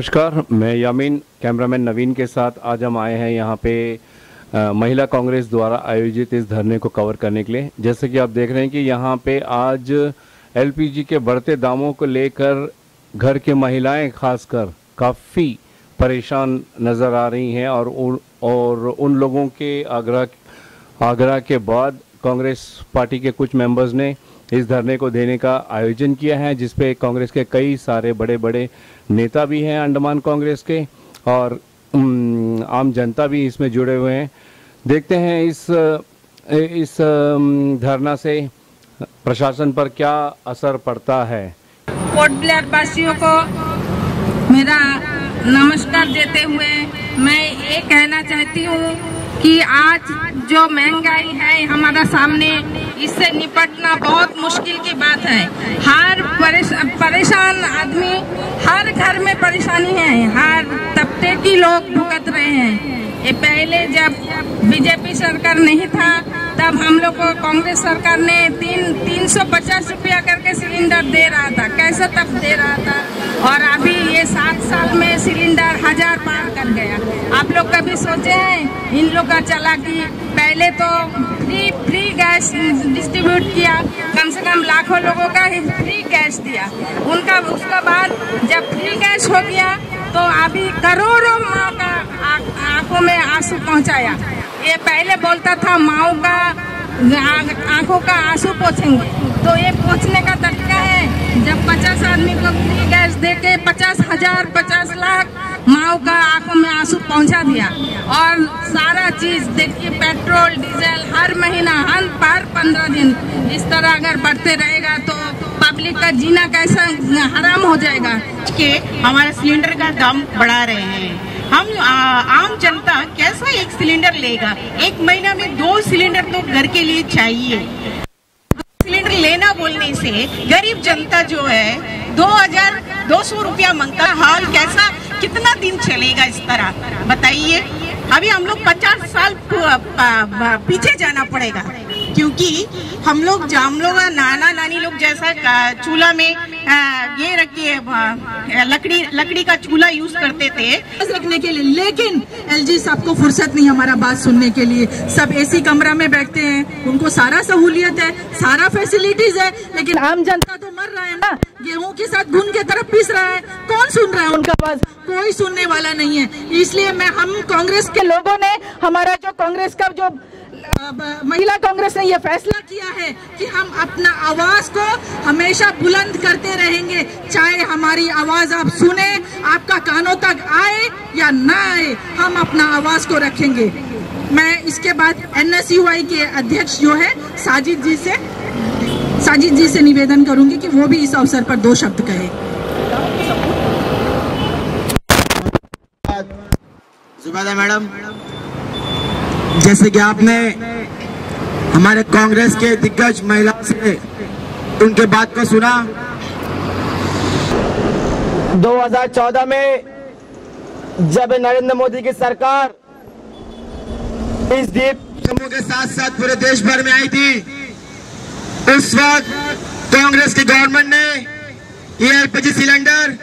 नमस्कार मैं यामीन कैमरामैन नवीन के साथ आज हम आए हैं यहाँ पे अ, महिला कांग्रेस द्वारा आयोजित इस धरने को कवर करने के लिए। जैसे कि आप देख रहे हैं कि यहाँ पे आज एलपीजी के बढ़ते दामों को लेकर घर के महिलाएँ खासकर काफ़ी परेशान नज़र आ रही हैं और उन और उन लोगों के आग्रह आग्रह के बाद कांग्रेस पार्टी के कुछ मेंबर्स ने इस धरने को देने का आयोजन किया है जिसपे कांग्रेस के कई सारे बड़े बड़े नेता भी हैं, अंडमान कांग्रेस के, और आम जनता भी इसमें जुड़े हुए हैं। देखते हैं इस इस धरना से प्रशासन पर क्या असर पड़ता है। पोर्ट ब्लेयर वासियों को मेरा नमस्कार देते हुए मैं ये कहना चाहती हूँ कि आज जो महँगाई है, हमारा सामने, इससे निपटना बहुत मुश्किल की बात है। हर परेशान आदमी, हर घर में परेशानी है। हर तबके की लोग भुगत रहे हैं। ये पहले जब बीजेपी सरकार नहीं था तब हम लोग को कांग्रेस सरकार ने तीन तीन सौ पचास रुपया करके सिलेंडर दे रहा था। कैसे तब दे रहा था? और अभी ये सात साल में सिलेंडर हज़ार पार कर गया। आप लोग कभी सोचे हैं? इन लोग का चला कि पहले तो फ्री फ्री गैस डिस्ट्रीब्यूट किया। कम से कम लाखों लोगों का फ्री गैस दिया। उनका, उसके बाद जब फ्री गैस हो गया तो अभी करोड़ों माँ का आँखों में आँसू पहुँचाया। ये पहले बोलता था माओ का आँखों का आँसू पोछेंगे। तो ये पोछने का तरीका है जब पचास आदमी को फ्री गैस दे के पचास हज़ार पचास लाख माओ का आँखों में आँसू पहुँचा दिया। और सारा चीज़ देखिए पेट्रोल डीजल हर महीना हर हर पंद्रह दिन इस तरह अगर बढ़ते रहेगा तो पब्लिक का जीना कैसा हराम हो जाएगा। के हमारे सिलेंडर का दाम बढ़ा रहे हैं। हम आ, आम जनता कैसा एक सिलेंडर लेगा? एक महीना में दो सिलेंडर तो घर के लिए चाहिए। सिलेंडर लेना बोलने से गरीब जनता जो है, दो हज़ार दो सौ रुपया माँगता हाल कैसा? कितना दिन चलेगा इस तरह? बताइए। अभी हम लोग पचास साल पीछे जाना पड़ेगा। क्योंकि हम लोग हम लोग नाना नानी लोग जैसा चूल्हा में ये रख के लकड़ी लकड़ी का चूल्हा यूज़ करते थे। रखने के लिए। लेकिन एलजी साहब को फुर्सत नहीं हमारा बात सुनने के लिए। सब एसी कमरा में बैठते हैं। उनको सारा सहूलियत है, सारा फैसिलिटीज़ है, लेकिन आम जनता तो मर रहा है ना। गेहूँ के साथ घुन के तरफ़ पीस रहा है। कौन सुन रहा है उनका आवाज़? कोई सुनने वाला नहीं है। इसलिए मैं हम कांग्रेस के लोगों ने, हमारा जो कांग्रेस का जो महिला कांग्रेस ने यह फैसला किया है कि हम अपना आवाज़ को हमेशा बुलंद करते रहेंगे, चाहे हमारी आवाज़ आप सुने, आपका कानों तक आए या ना आए, हम अपना आवाज़ को रखेंगे। मैं इसके बाद एनएसयूआई के अध्यक्ष जो है, साजिद जी से, साजिद जी से निवेदन करूँगी कि वो भी इस अवसर पर दो शब्द कहे। जुबैदा मैडम जैसे कि आपने हमारे कांग्रेस के दिग्गज महिला से उनके बात को सुना। 2014 में जब नरेंद्र मोदी की सरकार इस द्वीप समूह के साथ साथ पूरे देश भर में आई थी। उस वक्त कांग्रेस की गवर्नमेंट ने ये एलपीजी सिलेंडर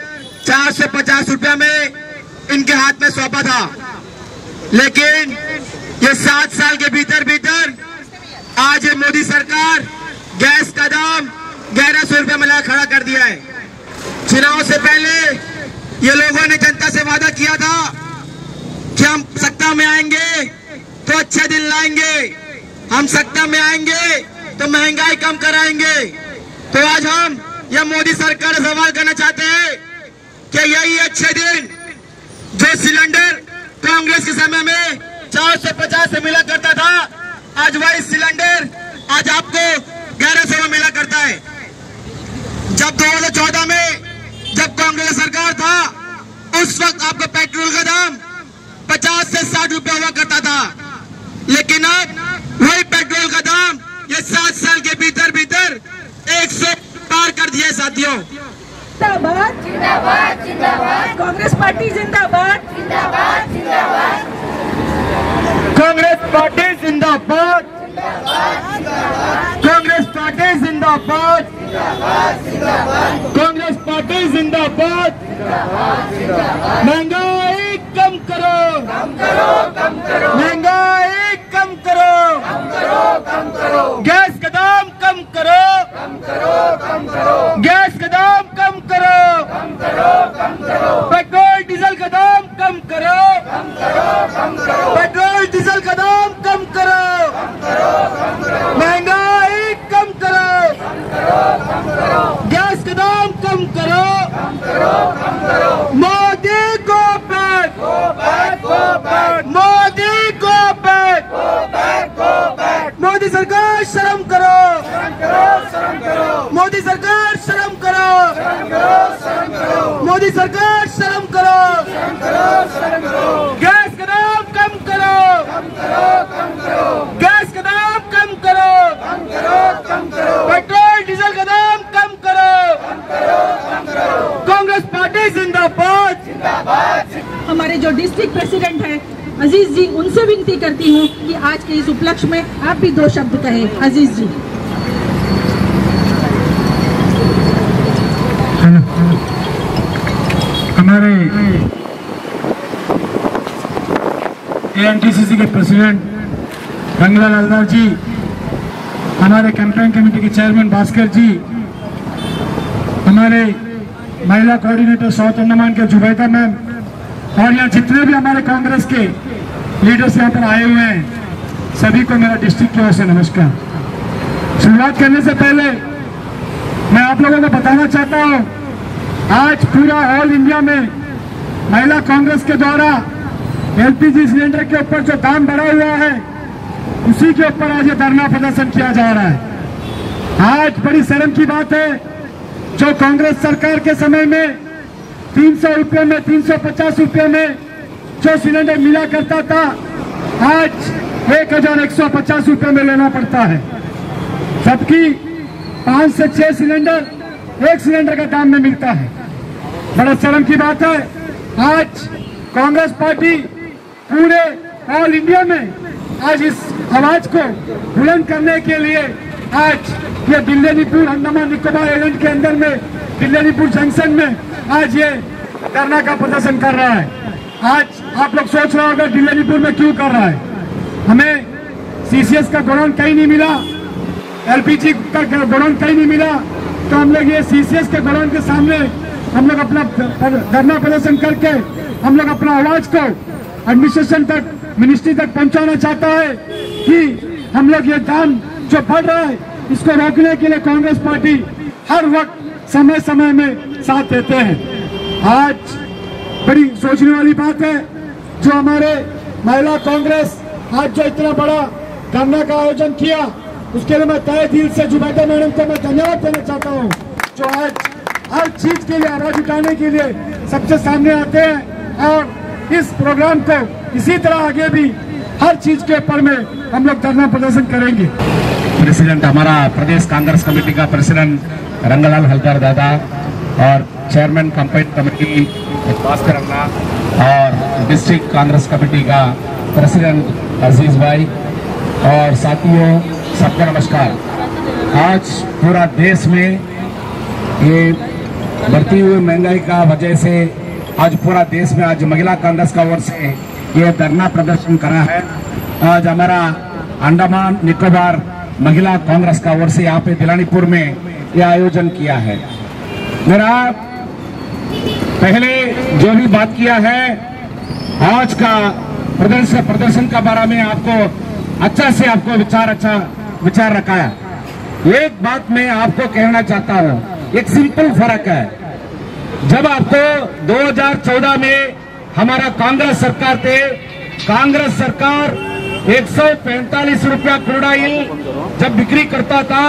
चार सौ पचास रुपया में इनके हाथ में सौंपा था। लेकिन ये सात साल के भीतर भीतर आज ये मोदी सरकार गैस का दाम ग्यारह सौ रुपया मिला खड़ा कर दिया है। चुनाव से पहले ये लोगों ने जनता से वादा किया था कि हम सत्ता में आएँगे तो अच्छे दिन लाएँगे, हम सत्ता में आएँगे तो महँगाई कम कराएँगे। तो आज हम यह मोदी सरकार सवाल करना चाहते हैं कि यही अच्छे दिन जो सिलेंडर कांग्रेस के समय में चार सौ पचास से मिला करता था। आज वही सिलेंडर आज आपको ग्यारह सौ में मिला करता है। जब 2014 में जब कांग्रेस सरकार था, उस वक्त आपका पेट्रोल का दाम 50 से 60 रुपया हुआ करता था। लेकिन अब वही पेट्रोल का दाम ये सात साल के भीतर भीतर 100 पार कर दिया साथियों। जिंदाबाद जिंदाबाद जिंदाबाद। कांग्रेस पार्टी जिंदाबाद जिंदाबाद जिंदाबाद। कांग्रेस पार्टी जिंदाबाद। कांग्रेस पार्टी जिंदाबाद। कांग्रेस पार्टी जिंदाबाद। महँगाई कम करो। महँगाई कम करो गैस का दाम कम करो गैस का दाम कम करो पेट्रोल डीजल का दाम कम करो पेट्रोल डीजल का दाम कम करो महँगाई कम करो गैस का दाम कम करो मोदी को बैक मोदी को बैक मोदी सरकार शर्म करो मोदी सरकार शर्म करो मोदी सरकार शर्म करो। शर्म करो शर्म करो गैस का दाम कम करो। कम करो कम करो गैस का दाम कम करो। कम करो कम करो पेट्रोल, डीजल का दाम कम करो कम करो कम करो। कांग्रेस पार्टी जिंदाबाद। हमारे जो डिस्ट्रिक्ट प्रेसिडेंट है, अज़ीज़ जी, उनसे विनती करती हूँ कि आज के इस उपलक्ष्य में आप भी दो शब्द कहें। अज़ीज़ जी। हमारे एएनटीसीसी के प्रेसिडेंट रंगलाल हलदार जी हमारे कैंपेन कमेटी के चेयरमैन भास्कर जी हमारे महिला कोऑर्डिनेटर साउथ अंडमान के जुबैदा मैम और यहाँ जितने भी हमारे कांग्रेस के लीडर्स यहाँ पर आए हुए हैं, सभी को मेरा डिस्ट्रिक्ट की ओर से नमस्कार। शुरुआत करने से पहले मैं आप लोगों को बताना चाहता हूँ आज पूरा ऑल इंडिया में महिला कांग्रेस के द्वारा एलपीजी सिलेंडर के ऊपर जो दाम बढ़ा हुआ है, उसी के ऊपर आज ये धरना प्रदर्शन किया जा रहा है। आज बड़ी शर्म की बात है, जो कांग्रेस सरकार के समय में तीन सौ रुपये में, तीन सौ पचास रुपये में जो सिलेंडर मिला करता था, आज एक हज़ार एक सौ पचास रुपये में लेना पड़ता है। जबकि पाँच से छह सिलेंडर एक सिलेंडर का दाम में मिलता है। बड़ा शर्म की बात है। आज कांग्रेस पार्टी पूरे ऑल इंडिया में आज इस आवाज़ को बुलंद करने के लिए आज ये दिल्लीपुर अंडमान निकोबार आइलैंड के अंदर में दिल्लीपुर जंक्शन में आज ये धरना का प्रदर्शन कर रहा है। आज आप लोग सोच रहे होगा दिल्लीपुर में क्यों कर रहा है? हमें सीसीएस का गोडाउन कहीं नहीं मिला। एलपीजी का गोडाउन कहीं नहीं मिला। तो हम लोग ये सीसीएस के गोडाउन के सामने हम लोग अपना धरना प्रदर्शन करके हम लोग अपना आवाज़ को एडमिनिस्ट्रेशन तक मिनिस्ट्री तक पहुंचाना चाहता है कि हम लोग ये दाम जो बढ़ रहा है, इसको रोकने के लिए कांग्रेस पार्टी हर वक्त समय समय में साथ देते हैं। आज बड़ी सोचने वाली बात है, जो हमारे महिला कांग्रेस आज जो इतना बड़ा धरना का आयोजन किया, उसके लिए मैं तय दिल से जुबैदा मैडम को मैं धन्यवाद देना चाहता हूँ। जो आज हर चीज़ के लिए आवाज़ उठाने के लिए सबसे सामने आते हैं और इस प्रोग्राम को इसी तरह आगे भी हर चीज़ के ऊपर में हम लोग धरना प्रदर्शन करेंगे। प्रेसिडेंट हमारा प्रदेश कांग्रेस कमेटी का प्रेसिडेंट रंगलाल हल्दर दादा और चेयरमैन कंपेन कमेटी भास्कर अन्ना और डिस्ट्रिक्ट कांग्रेस कमेटी का प्रेसिडेंट अज़ीज़ भाई और साथियों, सबका नमस्कार। आज पूरा देश में ये बढ़ती हुई महँगाई का वजह से आज पूरा देश में आज महिला कांग्रेस का ओर से ये धरना प्रदर्शन करा है। आज हमारा अंडमान, निकोबार महिला कांग्रेस का ओर से यहाँ पे दिलानीपुर में ये आयोजन किया है। मेरा पहले जो भी बात किया है, आज का प्रदर्शन प्रदर्शन का बारे में आपको अच्छा से आपको विचार अच्छा विचार रखा है एक बात मैं आपको कहना चाहता हूँ, एक सिंपल फ़र्क है। जब आपको 2014 में हमारा कांग्रेस सरकार थे, कांग्रेस सरकार एक सौ पैंतालीस रुपया क्रूड ऑयल जब बिक्री करता था,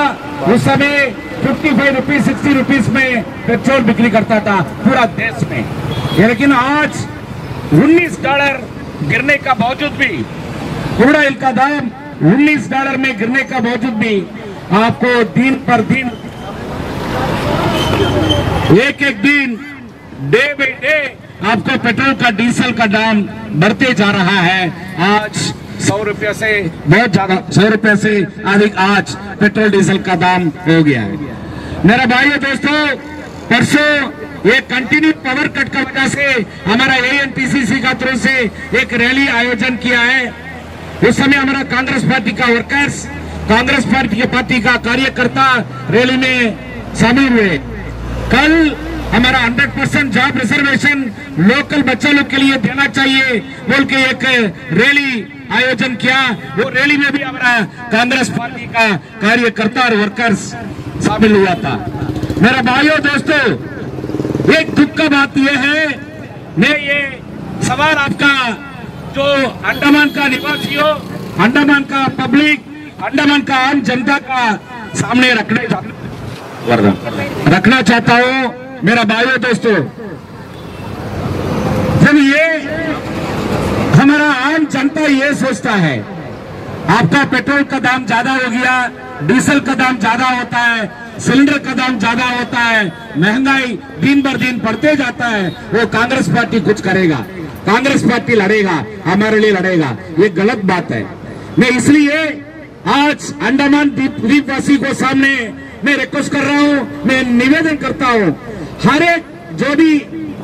उस समय fifty five rupees sixty rupees में पेट्रोल बिक्री करता था पूरा देश में। लेकिन आज 19 डॉलर गिरने का बावजूद भी क्रूड ऑयल का दाम 19 डॉलर में गिरने का बावजूद भी आपको दिन पर दिन एक एक दिन डे बाई डे आपको पेट्रोल का, डीजल का दाम बढ़ते जा रहा है। आज सौ रुपये से बहुत ज़्यादा, सौ रुपये से अधिक आज पेट्रोल, डीजल का दाम हो गया है। मेरा भाई दोस्तों, परसों ये कंटिन्यू पावर कट का वजह से हमारा एएनपीसीसी का थ्रू से एक रैली आयोजन किया है। उस समय हमारा कांग्रेस पार्टी का वर्कर्स कांग्रेस पार्टी के पार्टी का कार्यकर्ता रैली में शामिल हुए। कल हमारा 100 परसेंट जॉब रिजर्वेशन लोकल बच्चा लोग के लिए देना चाहिए। बोल के एक रैली आयोजन किया। वो रैली में भी हमारा कांग्रेस पार्टी का कार्यकर्ता और वर्कर्स शामिल हुआ था। मेरा भाइयों, दोस्तों, एक दुख का बात यह है, मैं ये सवाल आपका जो अंडमान का निवासी हो अंडमान का पब्लिक, अंडमान का आम जनता का सामने रखने रखना चाहता हूँ, मेरा भाइयों दोस्तों। जब ये हमारा आम जनता ये सोचता है, आपका पेट्रोल का दाम ज़्यादा हो गया, डीजल का दाम ज़्यादा होता है, सिलेंडर का दाम ज़्यादा होता है, महँगाई दिन बर दिन बढ़ते जाता है, वो कांग्रेस पार्टी कुछ करेगा। कांग्रेस पार्टी लड़ेगा, हमारे लिए लड़ेगा। ये गलत बात है। मैं इसलिए आज अंडमान द्वीप द्वीपवासी को सामने मैं रिक्वेस्ट कर रहा हूँ मैं निवेदन करता हूँ हर एक जो भी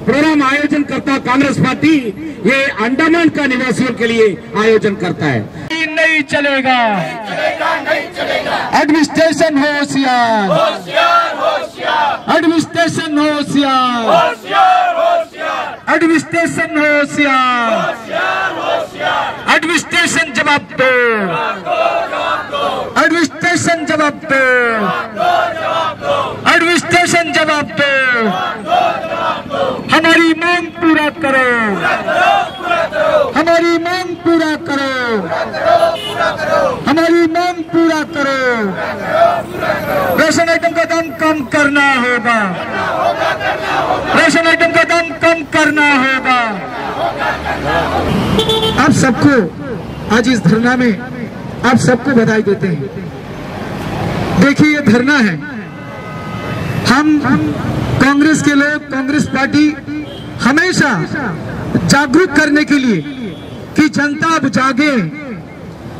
प्रोग्राम आयोजन करता कांग्रेस पार्टी ये अंडमान का निवासियों के लिए आयोजन करता है। नहीं चलेगा। एडमिनिस्ट्रेशन होशियार। एडमिनिस्ट्रेशन होशियार। एडमिनिस्ट्रेशन होशियार। एडमिनिस्ट्रेशन जवाब दो एडमिनिस्ट्रेशन जवाब दो एडमिनिस्ट्रेशन जवाब दो हमारी मांग पूरा करो हमारी मांग पूरा करो हमारी मांग पूरा करो राशन आइटम का दाम कम करना होगा। राशन आइटम का दाम कम करना होगा। आप सबको आज इस धरना में आप सबको बधाई देते हैं। देखिए, ये धरना है। हम कांग्रेस के लोग, कांग्रेस पार्टी हमेशा जागरूक करने के लिए कि जनता अब जागे,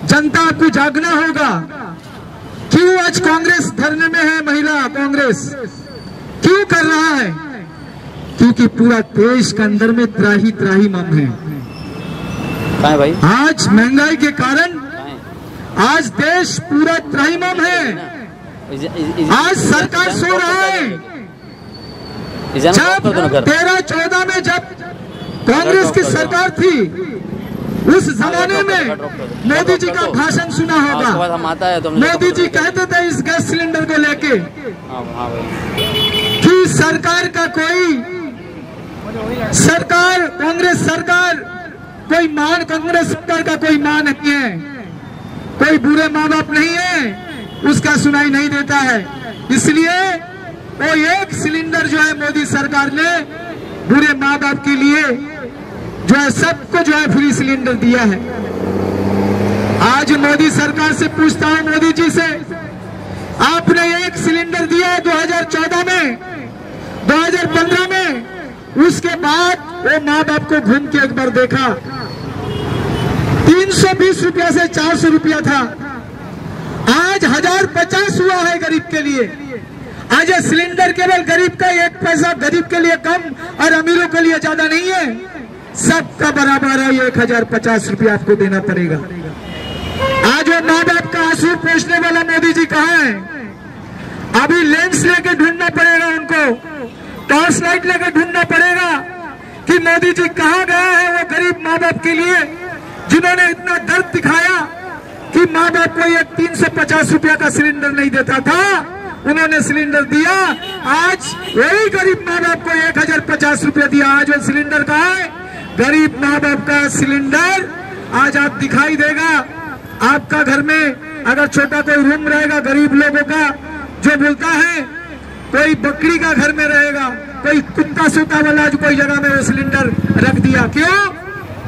जनता आपको जागना होगा। क्यों आज कांग्रेस धरने में है महिला कांग्रेस क्यों कर रहा है क्योंकि पूरा देश के अंदर में त्राही त्राही मम है भाई आज महँगाई के कारण आज देश पूरा त्राहीमाम है इज- इज- इज- आज सरकार सो रहा है जब तेरह चौदह में जब कांग्रेस की सरकार थी उस जमाने में मोदी जी का भाषण सुना होगा। तो मोदी जी कहते थे इस गैस सिलेंडर को लेके हाँ हाँ कि सरकार का कोई सरकार कांग्रेस सरकार कोई मान कांग्रेस सरकार का कोई मान नहीं है। कोई बुरे माँ बाप नहीं है उसका सुनाई नहीं देता है। इसलिए वो एक सिलेंडर जो है मोदी सरकार ने बुरे माँ बाप के लिए जो है सबको जो है फ्री सिलेंडर दिया है। आज मोदी सरकार से पूछता हूँ मोदी जी से, आपने एक सिलेंडर दिया है 2014 में 2015 में, उसके बाद वो माँ बाप को घूम के एक बार देखा। तीन सौ बीस रुपया से चार सौ रुपया था। आज हज़ार पचास हुआ है गरीब के लिए। आज ये सिलेंडर केवल गरीब का एक पैसा, गरीब के लिए कम और अमीरों के लिए ज़्यादा नहीं है। सबका बराबर है, एक हज़ार पचास रुपया आपको देना पड़ेगा। आज वो माँ बाप का आँसू पोछने वाला मोदी जी कहा है? अभी लेंस लेके ढूंढना पड़ेगा उनको। टॉर्च लाइट लेके ढूंढना पड़ेगा कि मोदी जी कहा गया है वो गरीब माँ बाप के लिए, जिन्होंने इतना दर्द दिखाया कि माँ बाप को एक तीन सौ पचास रुपया का सिलेंडर नहीं देता था। उन्होंने सिलेंडर दिया, आज वही गरीब माँ बाप को एक हज़ार पचास रुपया दिया। आज वो सिलेंडर कहा है? गरीब माँ बाप का सिलेंडर आज आप दिखाई देगा। आपका घर में अगर छोटा कोई रूम रहेगा गरीब लोगों का, जो बोलता है, कोई बकरी का घर में रहेगा, कोई कुत्ता सोता वाला जो कोई जगह में वो सिलेंडर रख दिया। क्यों?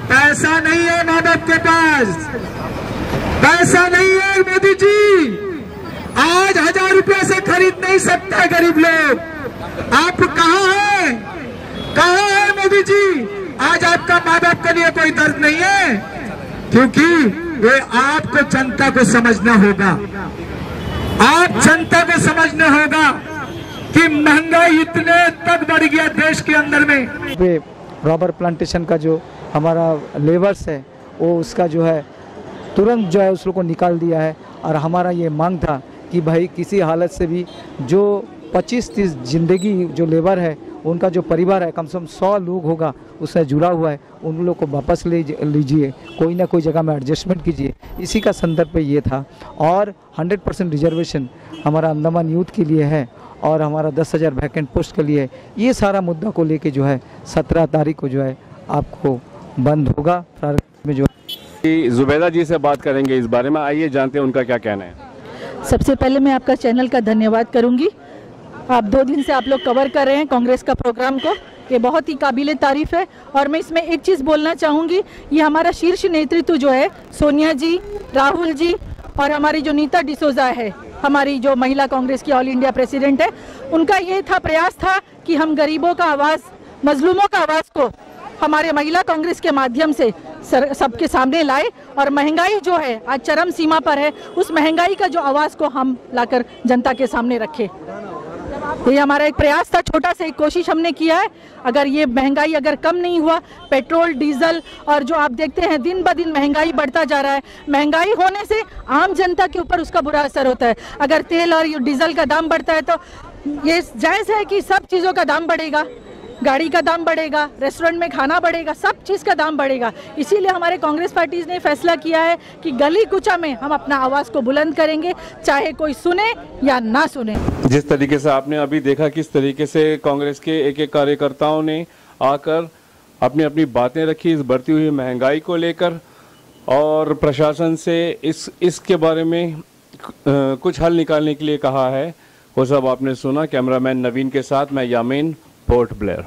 पैसा नहीं है माँ बाप के पास। पैसा नहीं है मोदी जी आज हज़ार रुपया से खरीद नहीं सकता गरीब लोग। आप कहा हैं? कहा है मोदी जी आज आपका माँ बाप के लिए कोई दर्द नहीं है? क्योंकि ये आपको जनता को समझना होगा। आप जनता को समझना होगा कि महँगाई इतने तक बढ़ गया देश के अंदर में। रॉबर प्लांटेशन का जो हमारा लेबर्स है, वो उसका जो है, तुरंत जो है उस लोग को निकाल दिया है। और हमारा ये मांग था कि भाई किसी हालत से भी जो 25-30 ज़िंदगी जो लेबर है उनका जो परिवार है कम से कम सौ लोग होगा उससे जुड़ा हुआ है उन लोग को वापस ले लीजिए कोई ना कोई जगह में एडजस्टमेंट कीजिए। इसी का संदर्भ पे ये था। और 100 परसेंट रिजर्वेशन हमारा अंडमान यूथ के लिए है और हमारा 10,000 वैकेंट पोस्ट के लिए। है ये सारा मुद्दा को लेके जो है 17 तारीख को जो है आपको बंद होगा। में जो जुबैदा जी से बात करेंगे इस बारे में। आइए जानते हैं उनका क्या कहना है। सबसे पहले मैं आपका चैनल का धन्यवाद करूँगी। आप दो दिन से आप लोग कवर कर रहे हैं कांग्रेस का प्रोग्राम को। ये बहुत ही काबिल तारीफ़ है। और मैं इसमें एक चीज़ बोलना चाहूँगी, ये हमारा शीर्ष नेतृत्व जो है, सोनिया जी, राहुल जी और हमारी जो नीता डिसोजा है, हमारी जो महिला कांग्रेस की ऑल इंडिया प्रेसिडेंट है, उनका ये था प्रयास था कि हम गरीबों का आवाज़, मजलूमों का आवाज़ को हमारे महिला कांग्रेस के माध्यम से सबके सामने लाए। और महँगाई जो है, आज चरम सीमा पर है, उस महँगाई का जो आवाज़ को हम लाकर जनता के सामने रखे। ये हमारा एक प्रयास था, छोटा सा एक कोशिश हमने किया है। अगर ये महँगाई अगर कम नहीं हुआ, पेट्रोल, डीजल और जो आप देखते हैं, दिन ब दिन महँगाई बढ़ता जा रहा है। महँगाई होने से आम जनता के ऊपर उसका बुरा असर होता है। अगर तेल और डीजल का दाम बढ़ता है तो ये जायज़ है कि सब चीज़ों का दाम बढ़ेगा। गाड़ी का दाम बढ़ेगा, रेस्टोरेंट में खाना बढ़ेगा, सब चीज़ का दाम बढ़ेगा। इसीलिए हमारे कांग्रेस पार्टी ने फैसला किया है कि गली कुचा में हम अपना आवाज़ को बुलंद करेंगे, चाहे कोई सुने या ना सुने। जिस तरीके से आपने अभी देखा, किस तरीके से कांग्रेस के एक एक कार्यकर्ताओं ने आकर अपनी अपनी बातें रखी इस बढ़ती हुई महँगाई को लेकर और प्रशासन से इस, इसके बारे में कुछ हल निकालने के लिए कहा है, वो सब आपने सुना। कैमरामैन नवीन के साथ मैं यामीन, पोर्ट ब्लेयर।